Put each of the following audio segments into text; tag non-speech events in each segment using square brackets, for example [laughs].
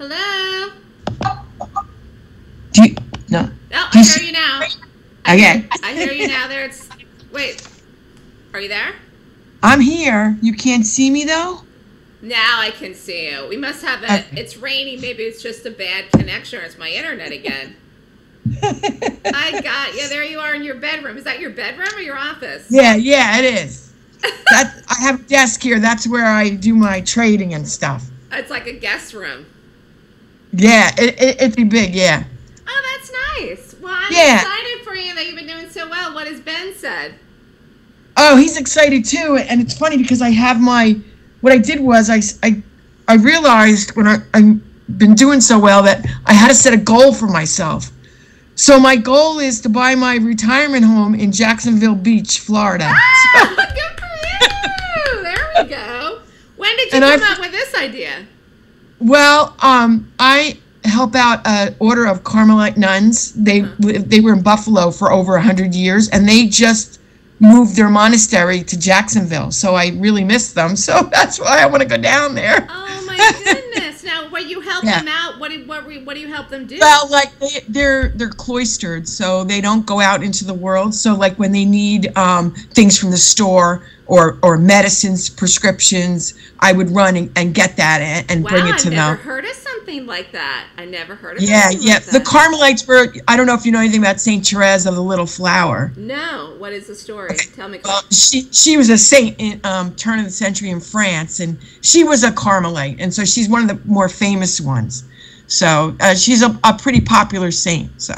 Hello? Do you, no. Oh, Do I you hear see- you now. Okay. I hear you now. There it's. Wait. Are you there? I'm here. You can't see me though? Now I can see you. We must have a. Okay. It's raining. Maybe it's just a bad connection or it's my internet again. [laughs] I got you. There you are in your bedroom. Is that your bedroom or your office? yeah, yeah, it is. [laughs] That I have a desk here. That's where I do my trading and stuff. It's like a guest room. Yeah, it, it, it'd be big, yeah. Oh, that's nice. Well, I'm Yeah. excited for you that you've been doing so well. What has Ben said? Oh, he's excited too, and it's funny because I have my. What I did was I, I, I realized when I I've been doing so well that I had to set a goal for myself. So my goal is to buy my retirement home in Jacksonville Beach, Florida. Ah, [laughs] good for you. There we go. When did you And come I've- up with this idea? Well, um, I help out a order of Carmelite nuns. They Uh-huh. they were in Buffalo for over a hundred years, and they just moved their monastery to Jacksonville. So I really miss them. [laughs] So that's why I want to go down there. Oh my goodness! Now, what you help Yeah. them out? What do what, what do you help them do? Well, like they, they're they're cloistered, so they don't go out into the world. So like when they need um, things from the store or or medicines, prescriptions, I would run and, and get that and, and wow, bring it to them. heard of something like that. I never heard of. Yeah, yeah. Like The. Carmelites were. I don't know if you know anything about Saint Therese of the Little Flower. No, what is the story? Tell me. Well, she she was a saint in um, turn of the century in France, and she was a Carmelite, and so she's one of the more famous ones. So uh, she's a, a pretty popular saint. So.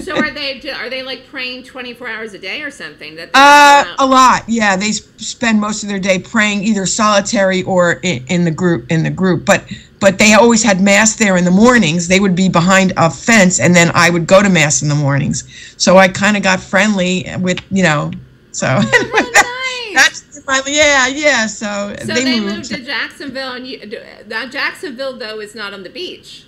so are [laughs] they are they like praying twenty four hours a day or something? That Uh, a lot. Yeah, they spend most of their day praying either solitary or in, in the group. In the group, but but they always had mass there in the mornings. They would be behind a fence, and then I would go to mass in the mornings. So I kind of got friendly with you know. So [laughs] Oh, nice. that's my yeah yeah. So, So they, moved to Jacksonville, and you, now Jacksonville though is not on the beach.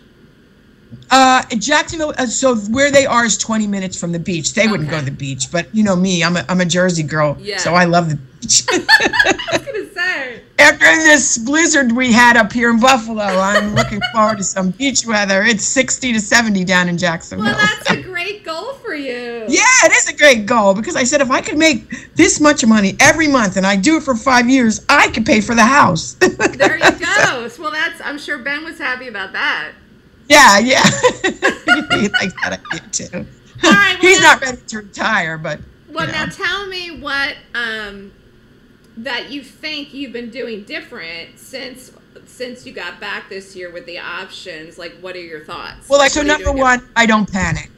Uh, Jacksonville. Uh, so where they are is 20 minutes from the beach. They wouldn't Okay. go to the beach, but you know me, I'm a I'm a Jersey girl, Yeah. so I love the beach. [laughs] [laughs] I was gonna say. After this blizzard we had up here in Buffalo, I'm looking [laughs] forward to some beach weather. It's 60 to 70 down in Jacksonville. Well, that's a great goal for you. yeah, it is a great goal because I said if I could make this much money every month and I do it for five years, I could pay for the house. [laughs] There you go. Well, that's. I'm sure Ben was happy about that. yeah, yeah. [laughs] he likes that idea too. All right, well, He's now- not ready to retire, but Well, you now tell me what um that you think you've been doing different since since you got back this year with the options. Like, what are your thoughts? Well, like, so what are you number one, I don't panic.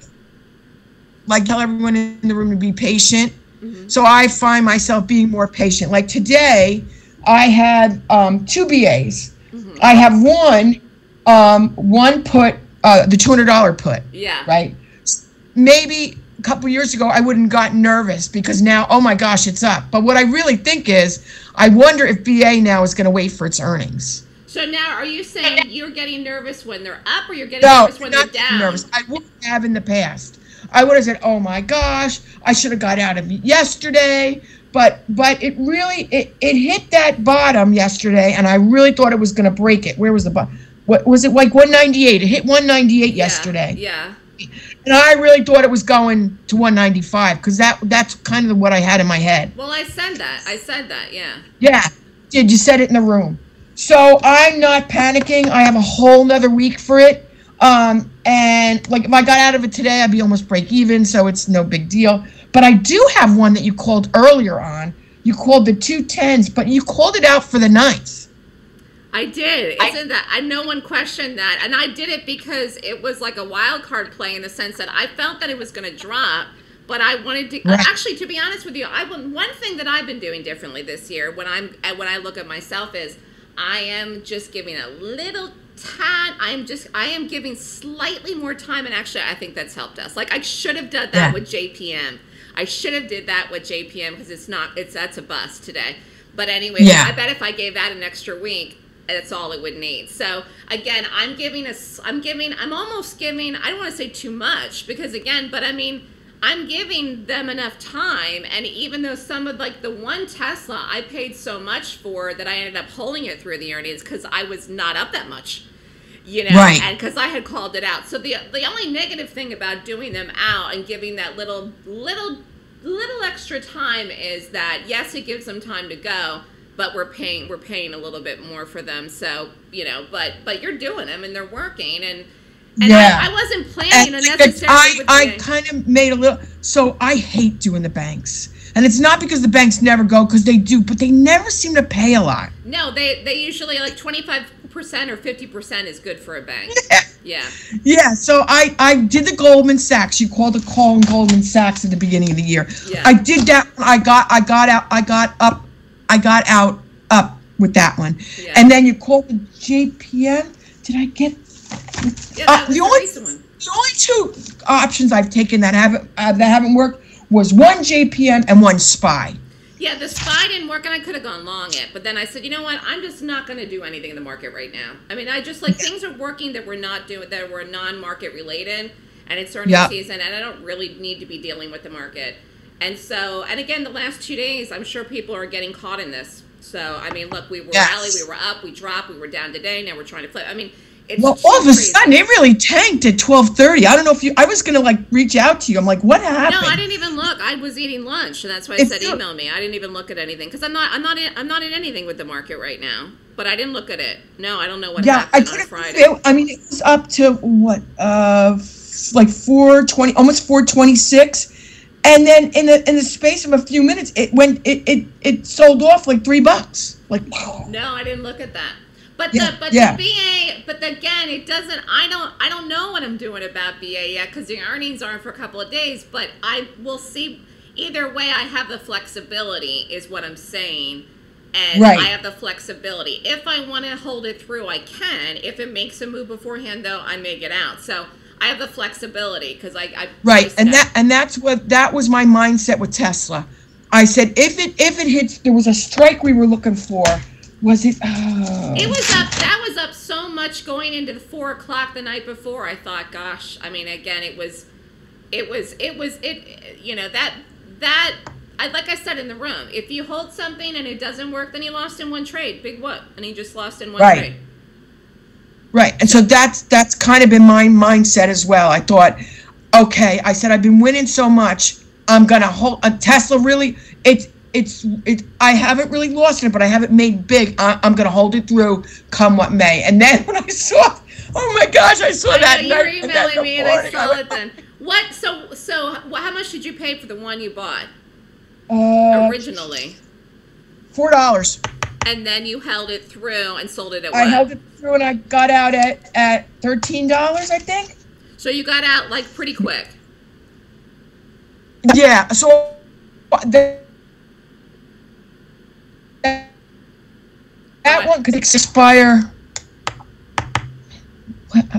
Like, tell everyone in the room to be patient. Mhm. So I find myself being more patient. Like today, I had um, two BAs. Mhm. I have one, um, one put, uh, the $200 put, Yeah. right? Maybe couple years ago, I wouldn't got nervous because now, oh my gosh, it's up. But what I really think is, I wonder if BA now is going to wait for its earnings. So now, are you saying you're getting nervous when they're up, or you're getting No, nervous when not they're down? nervous. I would have in the past. I would have said, "Oh my gosh, I should have got out of it yesterday." But but it really it, it hit that bottom yesterday, and I really thought it was going to break it. Where was the bottom? What was it like 198? It hit 198 Yeah, yesterday, Yeah. And I really thought it was going to 195 because that that's kind of what I had in my head. Well, I said that. I said that. Yeah. Yeah, did you said it in the room? So I'm not panicking. I have a whole nother week for it. Um, and like if I got out of it today, I'd be almost break even, so it's no big deal. But I do have one that you called earlier on. You called the two tens, but you called it out for the ninth. I did. Isn't that? I no one questioned that, and I did it because it was like a wild card play in the sense that I felt that it was going to drop, but I wanted to. Right. Actually, to be honest with you, I one thing that I've been doing differently this year when I'm uh, when I look at myself is I am just giving a little tad. I am just I am giving slightly more time, and actually, I think that's helped us. Like I should have done that Yeah. with JPM. I should have did that with JPM because it's not. It's that's a bust today. But anyway, Yeah. I bet if I gave that an extra week, that's all it would need. So again, I'm giving us. I'm giving. I'm almost giving. I don't want to say too much because again, but I mean, I'm giving them enough time. And even though some of like the one Tesla I paid so much for that I ended up holding it through the earnings because I was not up that much. you know, Right. and because I had called it out. So the the only negative thing about doing them out and giving that little little little extra time is that yes, it gives them time to go, but we're paying we're paying a little bit more for them. So you know, but but you're doing them and they're working and. And Yeah. I, I wasn't planning And to I, necessarily. I kind of made a little. So I hate doing the banks, and it's not because the banks never go, because they do, but they never seem to pay a lot. No, they they usually like twenty five percent or fifty percent is good for a bank. [laughs] Yeah. Yeah, so I I did the Goldman Sachs. You called the call in Goldman Sachs at the beginning of the year. Yeah. I did that. I got I got out. I got up. I got out up with that one. Yeah. And then you called the JPM. Did I get Yeah, Uh, the only- recent one. the only two options I've taken that haven't uh, that haven't worked was one JPM and one Spy. Yeah, the spy didn't work, and I could have gone long it. But then I said, you know what? I'm just not going to do anything in the market right now. I mean, I just like [laughs] things are working that we're not doing that were non-market related, and it's earnings Yeah. season, and I don't really need to be dealing with the market. And so, and again, the last two days, I'm sure people are getting caught in this. So, I mean, look, we were Yes. rally, we were up, we dropped, we were down today. Now we're trying to flip. I mean, it's Well, all of a sudden it really tanked at twelve thirty. I don't know if you. I was gonna like reach out to you. I'm like, what happened? No, I didn't even look. I was eating lunch, and that's why I said email me. I didn't even look at anything because I'm not. I'm not. In, I'm not in anything with the market right now. But I didn't look at it. No, I don't know what Yeah, I happened on couldn't. Friday. It, I mean, it was up to what, uh, like four twenty, almost four twenty six, and then in the in the space of a few minutes, it went. It it it sold off like three bucks. Like, wow. No, I didn't look at that. But Yeah, the but yeah. the BA. But again, it doesn't. I don't. I don't know what I'm doing about BA yet because the earnings aren't for a couple of days. But I will see. Either way, I have the flexibility, is what I'm saying. And Right. I have the flexibility. If I want to hold it through, I can. If it makes a move beforehand, though, I may get out. So I have the flexibility because I, I Right, and that and that's what that was my mindset with Tesla. I said if it if it hits, there was a strike we were looking for. Was it? Oh. It was up. That was up so much going into the four o'clock the night before. I thought, gosh. I mean, again, it was, it was, it was, it. You know that that. I like I said in the room. If you hold something and it doesn't work, then you lost in one trade. Big what? And he just lost in one Right. trade. Right, and so that's that's kind of been my mindset as well. I thought, okay, I said I've been winning so much, I'm gonna hold a Tesla. Really, it's it's it. I haven't really lost it, but I haven't made big. I, I'm gonna hold it through, come what may. And then [laughs] when I saw, oh my gosh, I saw I that. know you were emailing me and I saw it then. [laughs] What? So so how much did you pay for the one you bought Uh, originally? four dollars. And then you held it through and sold it at I what? held it through, and I got out at at thirteen dollars, I think. so you got out like pretty quick. Yeah. So the, that What? one could expire.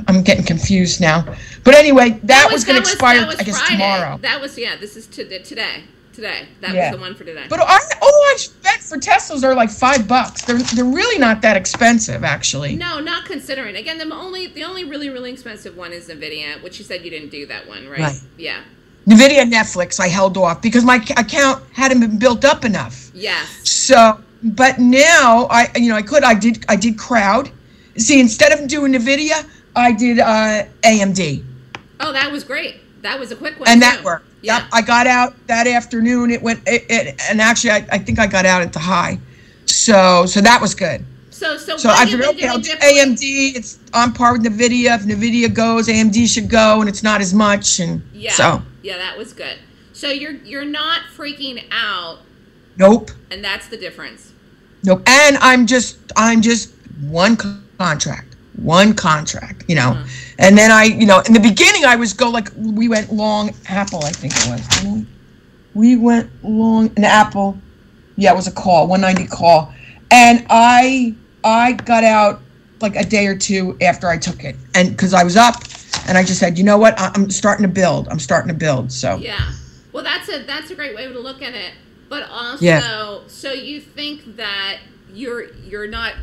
I'm getting confused now. But anyway, that, was going to expire, that was I guess, Friday. tomorrow. That was yeah. This is to, today. Today. That Yeah. was the one for today. But I, oh, I bet for Teslas are like five bucks. They're they're really not that expensive, actually. no, not considering. Again, the only the only really really expensive one is Nvidia, which you said you didn't do that one, right? Right. Yeah. Nvidia, Netflix, I held off because my account hadn't been built up enough. Yes. So, but now I, you know, I could, I did, I did crowd. See, instead of doing Nvidia, I did uh, AMD, Oh, that was great. That was a quick one. and that worked. Yeah. Yep, I got out that afternoon. It went, it, it, and actually, I, I think I got out at the high. So, so that was good. So so, So what I figured, been okay, I'll do? AMD. It's on par with Nvidia. If Nvidia goes, AMD should go, and it's not as much. And Yeah. so, Yeah, that was good. So you're you're not freaking out, nope, and that's the difference. nope. And I'm just, I'm just one contract, one contract, you know. Uh-huh. And then I, you know, in the beginning, I was go like we went long Apple, I think it was. we? We went long an Apple. Yeah, it was a call, 190 call, and I I got out like a day or two after I took it, and because I was up, and I just said, you know what, I- I'm starting to build. I'm starting to build. So Yeah. Well, that's a that's a great way to look at it. But also, Yeah. so you think that you're you're not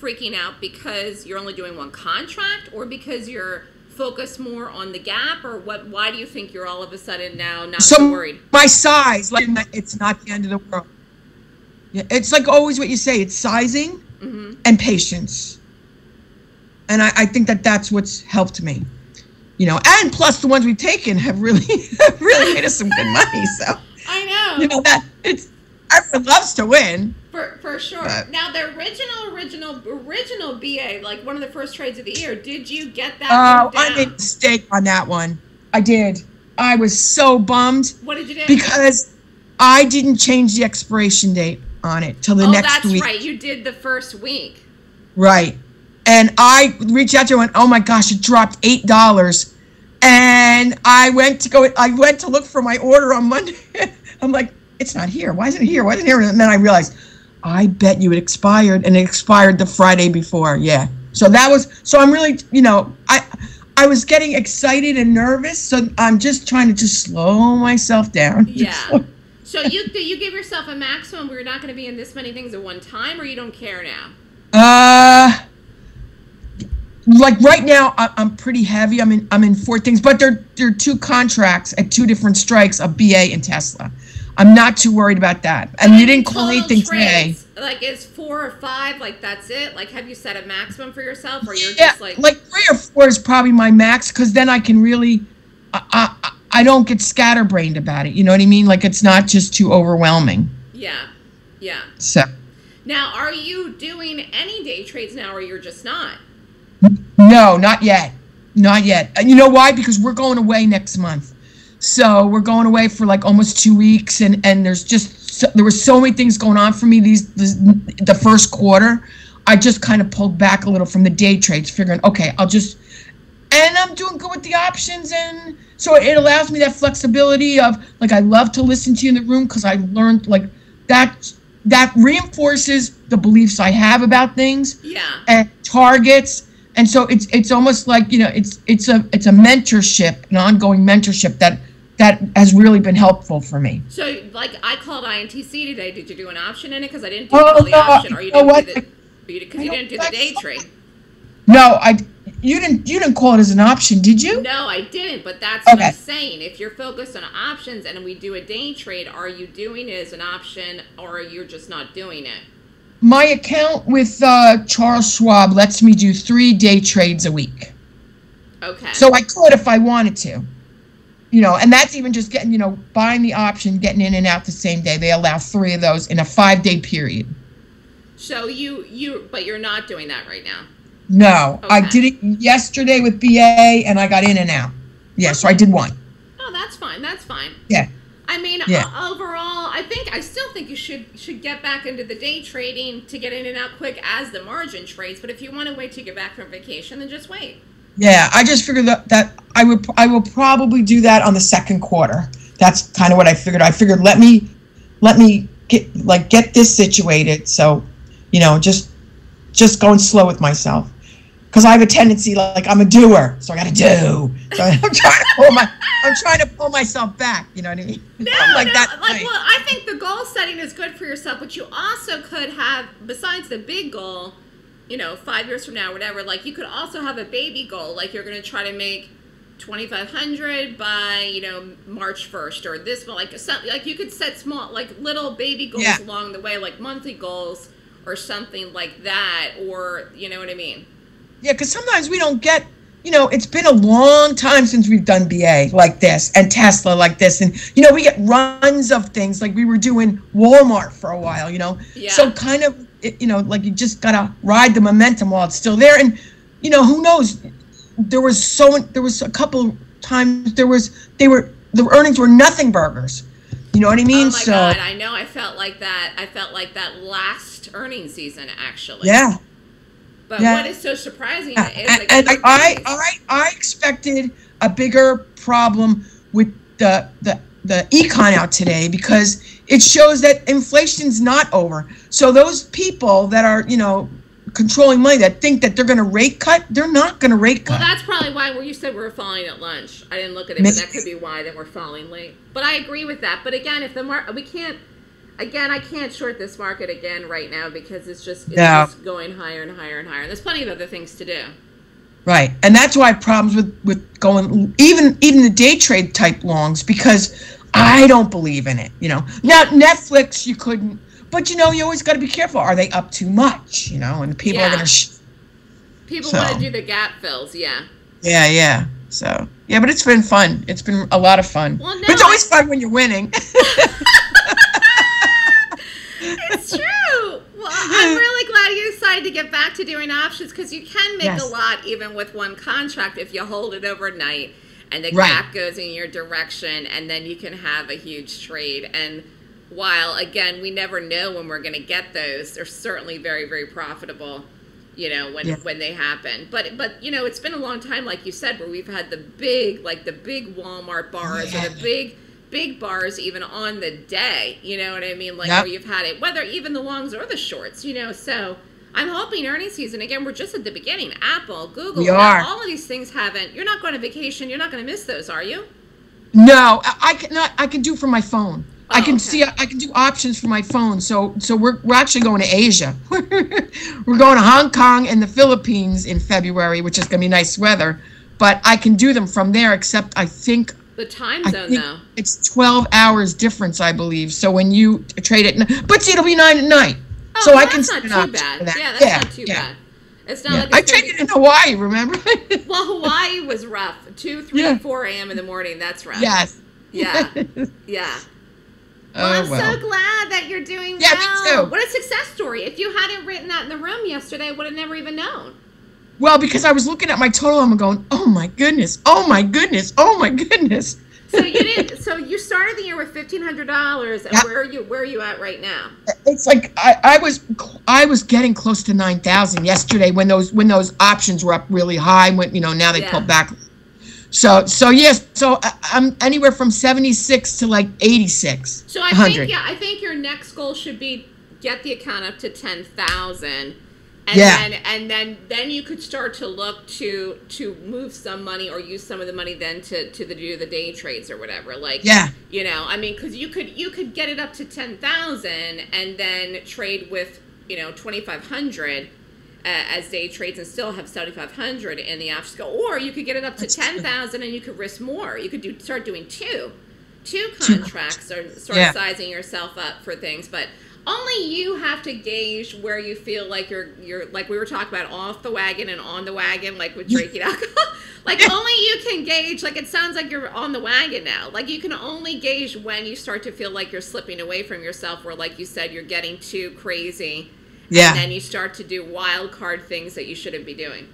freaking out because you're only doing one contract, or because you're focused more on the gap, or what? Why do you think you're all of a sudden now not so, so worried? my size, like it's not the end of the world. Yeah, it's like always what you say. It's sizing hmm and patience. and I, I think that that's what's helped me. You know, and plus the ones we've taken have really [laughs] really made us some good money. So I know. you know that it's everyone loves to win. For, for sure. But- now the original, original, original BA, like one of the first trades of the year. Did you get that? Uh, oh, moved I made a mistake on that one. I did. I was so bummed What did you do? because I didn't change the expiration date on it till the oh, next that's week. That's right. You did the first week. Right. And I reached out to her and went, oh my gosh, it dropped eight dollars. And I went to go I went to look for my order on Monday. [laughs] I'm like, it's not here. Why isn't it here? Why isn't it here? And then I realized, I bet you it expired and it expired the Friday before. Yeah. So that was so I'm really you know, I I was getting excited and nervous, so I'm just trying to just slow myself down. [laughs] Yeah. So you do you give yourself a maximum you're not going to be in this many things at one time, or you don't care now? Uh, like right now, I, I'm pretty heavy. I'm in I'm in four things, but there there are two contracts at two different strikes of BA and Tesla. I'm not too worried about that. And you didn't call anything today. Like is four or five? Like that's it? Like have you set a maximum for yourself, or you're Yeah, just like, like three or four is probably my max because then I can really, I, I I don't get scatterbrained about it. You know what I mean? Like it's not just too overwhelming. yeah, yeah. So Now, are you doing any day trades now, or you're just not? No, not yet. Not yet. And you know why? Because we're going away next month. So we're going away for like almost two weeks, and and there's just so, there were so many things going on for me these this, the first quarter. I just kind of pulled back a little from the day trades, figuring, okay, I'll just and I'm doing good with the options, and so it allows me that flexibility of like I love to listen to you in the room because I learned like that that reinforces the beliefs I have about things Yeah. and targets and so it's it's almost like you know it's it's a it's a mentorship an ongoing mentorship that that has really been helpful for me So, like, I called INTC today. Did you do an option in it? Because I didn't do Oh, the no, option, or you didn't what? do the because you didn't do the day trade. no i you didn't you didn't call it as an option did you No, I didn't. But that's what I'm saying. If you're focused on options and we do a day trade, are you doing it as an option, or are you're just not doing it? my account with uh, charles schwab lets me do three day trades a week Okay. so i could if i wanted to you know and that's even just getting you know buying the option getting in and out the same day they allow three of those in a five day period So you you but you're not doing that right now. no i did it yesterday with ba and i got in and out yeah so i did one Oh, that's fine. That's fine. Yeah. I mean, Yeah. overall, I think I still think you should should get back into the day trading to get in and out quick as the margin trades. But if you want to wait to get back from vacation, then just wait. Yeah, I just figured that, that I would I will probably do that on the second quarter. That's kind of what I figured. I figured let me let me get like get this situated. So, you know, just just going slow with myself because I have a tendency like I'm a doer, so I got to do. So I'm [laughs] trying to pull my I'm trying to pull myself back. You know what I mean? No, [laughs] I'm like no, that. like well, I think the goal setting is good for yourself, but you also could have, besides the big goal, you know, five years from now, whatever. Like you could also have a baby goal, like you're going to try to make twenty five hundred by you know March first or this, like something like you could set small, like little baby goals Yeah. along the way, like monthly goals or something like that, or you know what I mean. Yeah, because sometimes we don't get, you know, it's been a long time since we've done BA like this and Tesla like this. And, you know, we get runs of things like we were doing Walmart for a while, you know? Yeah. So kind of, it- you know, like you just got to ride the momentum while it's still there. And, you know, who knows? There was so, there was a couple times there was, they were, the earnings were nothing burgers. You know what I mean? oh my so, god, I know. I felt like that. I felt like that last earnings season actually. yeah. But Yeah. what is so surprising Yeah, is and, like and I, I, I, I expected a bigger problem with the the the econ out today because it shows that inflation's not over. So those people that are you know controlling money that think that they're going to rate cut, they're not going to rate cut. Well, that's probably why where you said we were falling at lunch. I didn't look at it, but that could be why that we're falling late. But I agree with that. But again, if the market, we can't. Again, I can't short this market again right now because it's just it's No. just going higher and higher and higher. There's plenty of other things to do. Right, and that's why I have problems with with going even even the day trade type longs because I don't believe in it. You know, now Netflix you couldn't, but you know you always got to be careful. Are they up too much? You know, and people are gonna. Sh- People So- want to do the gap fills, yeah. Yeah, yeah. So yeah, but it's been fun. It's been a lot of fun. Well, no, it's always fun when you're winning. [laughs] [laughs] It's true. Well, I'm really glad you decided to get back to doing options because you can make Yes. a lot even with one contract if you hold it overnight and the Right. gap goes in your direction and then you can have a huge trade. And while, again, we never know when we're going to get those, they're certainly very, very profitable. You know when Yeah. when they happen, but but you know it's been a long time, like you said, where we've had the big like the big Walmart bars or the big big bars even on the day. You know what I mean? Like Yep. where you've had it, whether even the longs or the shorts. You know, so I'm hoping earnings season again. We're just at the beginning. Apple, Google, We now, are. all of these things haven't. You're not going to vacation. You're not going to miss those, are you? no, I, I can not. I can do from my phone. Oh, I Oh, can okay. see. I can do options from my phone. So so we're we're actually going to Asia. [laughs] we're going to Hong Kong and the Philippines in February, which is going to be nice weather. But I can do them from there. Except I think The time I zone think though. it's 12 hours difference, I believe. So when you trade it, but see, it'll be nine at night. Oh, so well, I can that's not too bad. that. Yeah, that's yeah, not too yeah, bad. It's not yeah. like I it's gonna traded be- in Hawaii, remember? [laughs] Well, Hawaii was rough. Two, three, Yeah. four a.m. in the morning. That's rough. yes. Yeah. [laughs] Oh, yeah. Well, Oh, I'm well. so glad that you're doing Yeah, me well. too. What a success story. If you hadn't written that in the room yesterday, I would have never even known. Well, because I was looking at my total, I'm going, oh my goodness, oh my goodness, oh my goodness. So you didn't. So you started the year with fifteen hundred dollars, and Yeah. where are you? Where are you at right now? It's like I, I was I was getting close to nine thousand yesterday when those when those options were up really high. When you know now they Yeah. pulled back. So so yes, so I, I'm anywhere from seventy six to like eighty six. So I think yeah, I think your next goal should be get the account up to ten thousand, and Yeah. then and then then you could start to look to to move some money or use some of the money then to to the, do the day trades or whatever. Like Yeah. you know, I mean, because you could you could get it up to ten thousand and then trade with you know twenty five hundred. Uh, as day trades and still have 7500 in the options go or you could get it up to That's true. 10000 and you could risk more you could do start doing two two contracts or start Yeah. sizing yourself up for things but only you have to gauge where you feel like you're you're like we were talking about off the wagon and on the wagon like with drinking alcohol. [laughs] Like only you can gauge like it sounds like you're on the wagon now. Like you can only gauge when you start to feel like you're slipping away from yourself where like you said you're getting too crazy. Yeah. and then you start to do wild card things that you shouldn't be doing.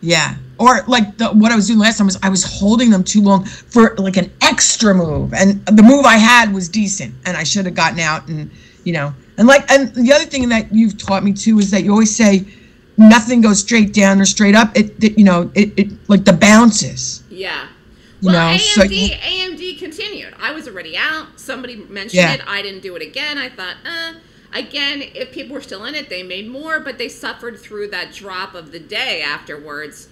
Yeah. Or like the, what I was doing last time was I was holding them too long for like an extra move, and the move I had was decent, and I should have gotten out, and you know, and like, and the other thing that you've taught me too is that you always say nothing goes straight down or straight up. It, it you know, it, it like the bounces. yeah You well, know, so AMD you- AMD continued. I was already out. Somebody mentioned Yeah. it. I didn't do it again. I thought, uh, again, if people were still in it, they made more, but they suffered through that drop of the day afterwards.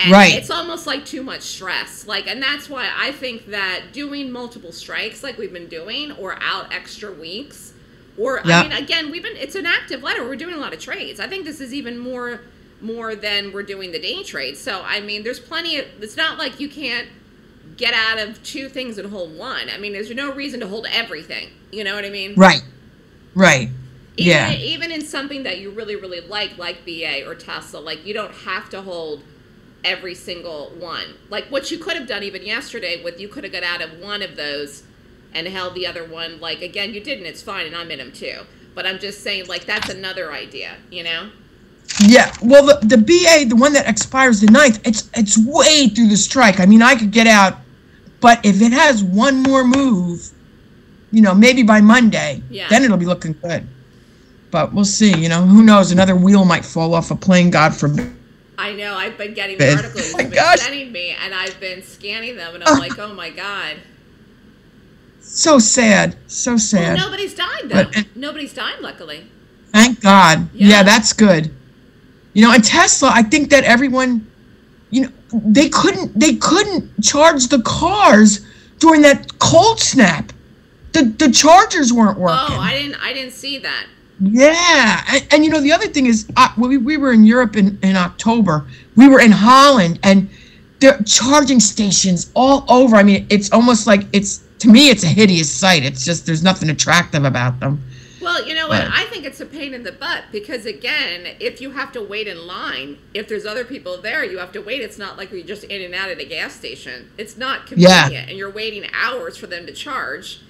And Right. it's almost like too much stress. Like, and that's why I think that doing multiple strikes like we've been doing, or out extra weeks, or Yeah. I mean, again, we've been. It's an active letter. We're doing a lot of trades. I think this is even more more than we're doing the day trades. So I mean, there's plenty of. It's not like you can't get out of two things and hold one. I mean, there's no reason to hold everything. You know what I mean? Right. Right. Even, yeah. Even in something that you really, really like, like BA or Tesla, like you don't have to hold every single one. Like what you could have done even yesterday with you could have got out of one of those and held the other one. Like again, you didn't. It's fine, and I'm in them too. But I'm just saying, like that's another idea. You know? Yeah, well, the, the BA, the one that expires the 9th, it's it's way through the strike. I mean, I could get out, but if it has one more move, you know, maybe by Monday, Yeah. then it'll be looking good. But we'll see. You know, who knows? Another wheel might fall off a plane. God forbid. I know. I've been getting the [laughs] oh articles Oh you've been gosh. sending me, and I've been scanning them, and I'm Oh. like, oh my god. So sad. So Well, sad. nobody's died though. But- nobody's died, luckily. Thank God. Yeah. Yeah. that's good. You know, and Tesla, I think that everyone, you know, they couldn't they couldn't charge the cars during that cold snap. The the chargers weren't working. Oh, I didn't. I didn't see that. Yeah, and, and you know the other thing is, uh, we we were in Europe in in October. We were in Holland, and there are charging stations all over. I mean, it's almost like it's to me, it's a hideous sight. It's just there's nothing attractive about them. Well, you know what? I think it's a pain in the butt because again, if you have to wait in line, if there's other people there, you have to wait. It's not like you're just in and out at a gas station. It's not Yeah. convenient, and you're waiting hours for them to charge.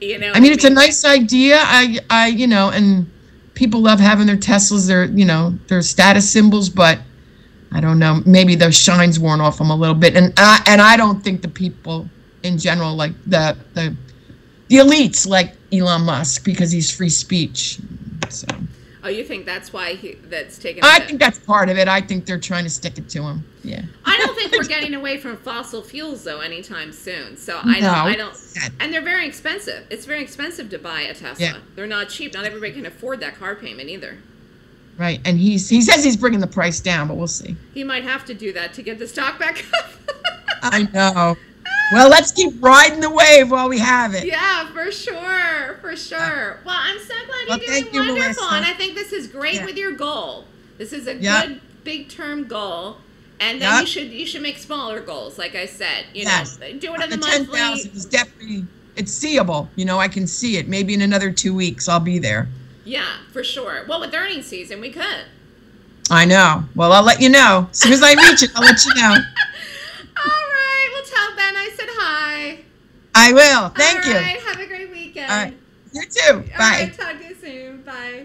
You know. I mean, it's a nice idea. I, I, you know, and people love having their Teslas. Their, you know, their status symbols. But I don't know. Maybe the shine's worn off them a little bit. And I, and I don't think the people in general, like the the the elites, like Elon Musk because he's free speech. So Oh, you think that's why he, that's taken? I think that's part of it. I think they're trying to stick it to him. Yeah. I don't think we're getting away from fossil fuels though anytime soon. So I don't. I don't. And they're very expensive. It's very expensive to buy a Tesla. Yeah. They're not cheap. Not everybody can afford that car payment either. Right. And he's he says he's bringing the price down, but we'll see. He might have to do that to get the stock back up. I know. Well, let's keep riding the wave while we have it. Yeah, for sure, for sure. Uh, well, I'm so glad Well, you're doing you, wonderful, Melissa. and I think this is great Yeah. with your goal. This is a Yeah. good big term goal, and then Yeah. you should you should make smaller goals, like I said. You Yes. know, do it uh, on the the ten monthly. thousand is definitely it's seeable. You know, I can see it. Maybe in another two weeks I'll be there. Yeah, for sure. Well, with earnings season, we could. I know. Well, I'll let you know. As soon as I reach it, I'll let you know. [laughs] I will. Thank All you. right, Have a great weekend. All right. You too. All Bye. right, talk to you soon. Bye.